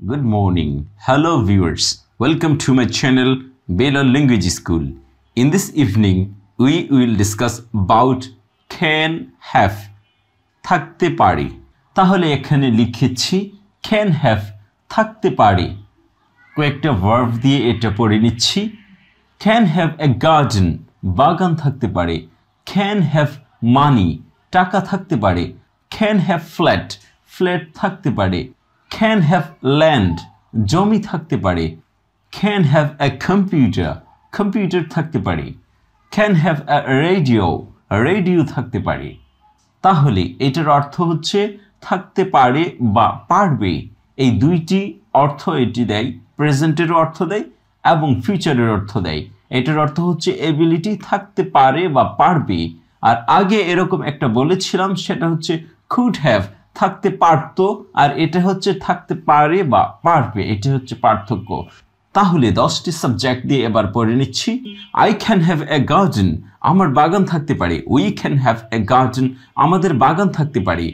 Good morning. Hello, viewers. Welcome to my channel, Baylor Language School. In this evening, we will discuss about can have থাকতে পারে তাহলে এখানে লিখেছি can have থাকতে পারে কয়েকটা ভার্ব দিয়ে এটা পড়ে নিচ্ছি ক্যান হ্যাভ এ গার্ডেন বাগান থাকতে পারে ক্যান হ্যাভ মানি টাকা থাকতে পারে ক্যান হ্যাভ ফ্ল্যাট ফ্ল্যাট থাকতে পারে ক্যান হ্যাভ ল্যান্ড জমি থাকতে পারে। Can have a computer computer থাকতে পারে। Can have a radio radio থাকতে পারে। তাহলে এটার অর্থ হচ্ছে থাকতে পারে বা পারবে। এই দুইটি অর্থ এটি দেয়, প্রেজেন্টের অর্থ দেয় এবং ফিউচারের অর্থ দেয়। এটার অর্থ হচ্ছে এবিলিটি থাকতে পারে বা পারবে। আর আগে এরকম একটা বলেছিলাম, সেটা হচ্ছে খুড হ্যাভ থাকতে পারতো আর এটা হচ্ছে থাকতে পারে বা পারবে, এটা হচ্ছে পার্থক্য। তাহলে দশটি সাবজেক্ট দিয়ে এবার পড়ে নিচ্ছি। I can have a garden আমার বাগান থাকতে পারে। We can have a garden আমাদের বাগান থাকতে পারে।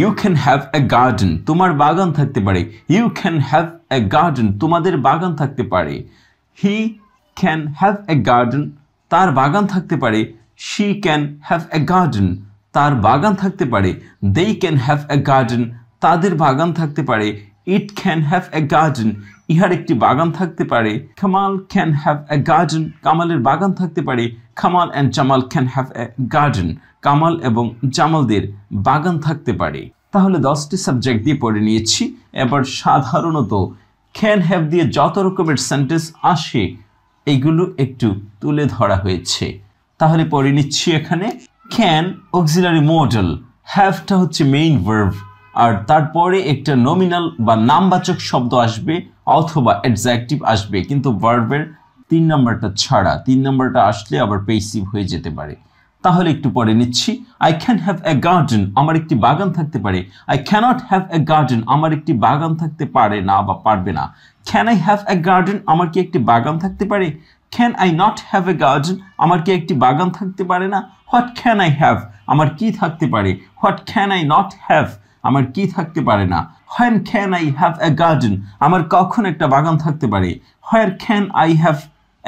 You can have a garden তোমার বাগান থাকতে পারে। You can have a garden তোমাদের বাগান থাকতে পারে। He can have a garden তার বাগান থাকতে পারে। She can have a garden তার বাগান থাকতে পারে। They can have a garden তাদের বাগান থাকতে পারে। It can have a garden ইহার একটি বাগান থাকতে পারে। Kamal can have a garden কামালের বাগান থাকতে পারে। Kamal and Jamal can have a garden Kamal এবং জামালদের বাগান থাকতে পারে। তাহলে দশটি সাবজেক্ট দিয়ে পড়ে নিয়েছি। এবার সাধারণত ক্যান হ্যাভ দিয়ে যত রকমের সেন্টেন্স আসে, এগুলো একটু তুলে ধরা হয়েছে। তাহলে পড়ে নিচ্ছি এখানে। ক্যান অক্সিলারি মডেল হ্যাভটা হচ্ছে মেইন ভার্ভ আর তারপরে একটা নমিনাল বা নামবাচক শব্দ আসবে অথবা অ্যাডজেক্টিভ আসবে, কিন্তু ভার্বের তিন নম্বরটা ছাড়া, তিন নম্বরটা আসলে আবার পেসিভ হয়ে যেতে পারে। তাহলে একটু পরে নিচ্ছি। I can have a garden আমার একটি বাগান থাকতে পারে। I can't have a garden আমার একটি বাগান থাকতে পারে না বা পারবে না। Can I have a garden আমার কি একটি বাগান থাকতে পারে? Can I not have a garden আমার কি একটি বাগান থাকতে পারে না? হোয়াট ক্যান আই হ্যাভ আমার কি থাকতে পারে? What can I not have আমার কি থাকতে পারে না? When can I have a garden আমার কখন একটা বাগান থাকতে পারে? Where can I have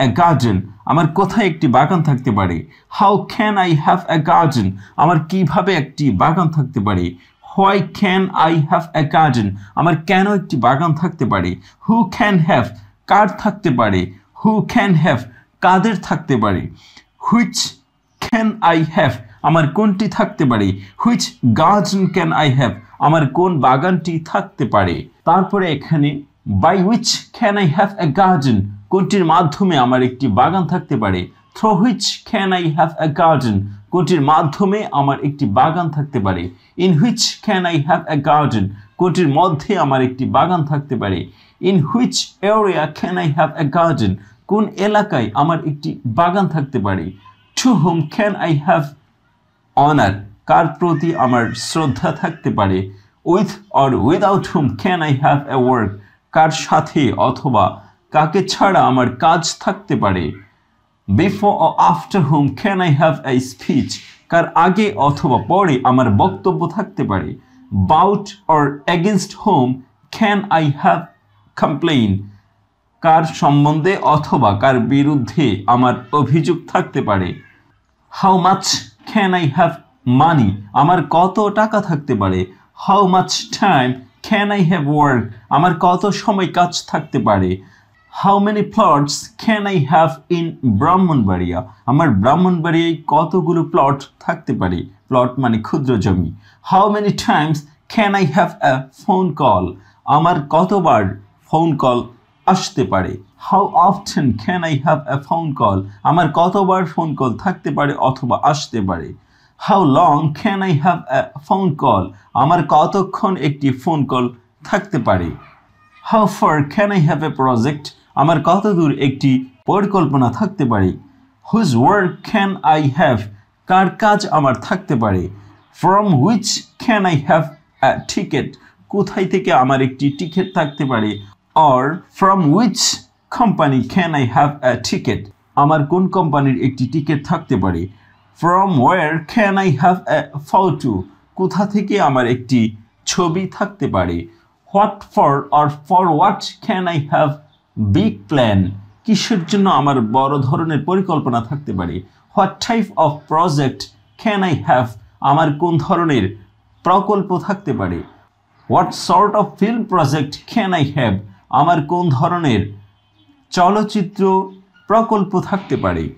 a garden আমার কোথায় একটি বাগান থাকতে পারে? How can I have a garden আমার কীভাবে একটি বাগান থাকতে পারে? Why can I have a garden আমার কেন একটি বাগান থাকতে পারে? হু ক্যান হ্যাভ কার থাকতে পারে? হু ক্যান হ্যাভ কাদের থাকতে পারে? হুইচ ক্যান আই হ্যাভ আমার কোনটি থাকতে পারে? Which garden can I have আমার কোন বাগানটি থাকতে পারে? তারপরে এখানে by which can I have a garden কোনটির মাধ্যমে আমার একটি বাগান থাকতে পারে? Through which can I have a garden কোনটির মাধ্যমে আমার একটি বাগান থাকতে পারে? In which can I have a garden কোনটির মধ্যে আমার একটি বাগান থাকতে পারে। In which area can I have a garden কোন এলাকায় আমার একটি বাগান থাকতে পারে? To whom can I have honour কার প্রতি আমার শ্রদ্ধা থাকতে পারে? With or without whom can I have a work কার সাথে অথবা কাকে ছাড়া আমার কাজ থাকতে পারে? Before or after whom can I have a speech কার আগে অথবা পরে আমার বক্তব্য থাকতে পারে? About or against whom can I have complain কার সম্বন্ধে অথবা কার বিরুদ্ধে আমার অভিযোগ থাকতে পারে? How much can I have money আমার কত টাকা থাকতে পারে? How much time can I have work আমার কত সময় কাজ থাকতে পারে? How many plots can I have in Brahmanbaria আমার ব্রাহ্মণবাড়িয়ায় কতগুলো প্লট থাকতে পারে? প্লট মানে ক্ষুদ্র জমি। How many times can I have a phone call আমার কতবার ফোন কল আসতে পারে? How often can I have a phone call আমার কতবার ফোন কল থাকতে পারে অথবা আসতে পারে? How long can I have a phone call আমার কতক্ষণ একটি ফোন কল থাকতে পারে? How far can I have a project আমার কত দূর একটি পরিকল্পনা থাকতে পারে? Whose work can I have কার কাজ আমার থাকতে পারে? From which can I have ticket কোথায় থেকে আমার একটি টিকিট থাকতে পারে? Or from which company can I have a ticket আমার কোন কোম্পানির একটি টিকিট থাকতে পারে? From where can I have a photo কোথা থেকে আমার একটি ছবি থাকতে পারে? What for or for what can I have big plan কিসের জন্য আমার বড় ধরনের পরিকল্পনা থাকতে পারে? What type of project can I have? আমার কোন ধরনের প্রকল্প থাকতে পারে? What sort of film project can I have? আমার কোন ধরনের চলচ্চিত্র প্রকল্প থাকতে পারে?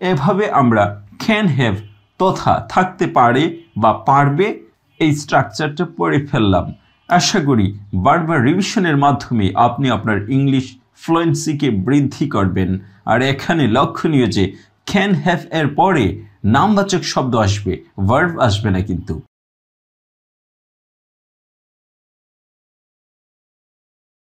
এভাবে আমরা ক্যান হ্যাভ তথা থাকতে পারে বা পারবে এই স্ট্রাকচারটা পড়ে ফেললাম। আশা করি বারবার রিভিশনের মাধ্যমে আপনি আপনার ইংলিশ ফ্লুয়েন্সিকে বৃদ্ধি করবেন। আর এখানে লক্ষণীয় যে ক্যান হ্যাভ এর পরে নামবাচক শব্দ আসবে ভার্ভ আসবে না কিন্তু।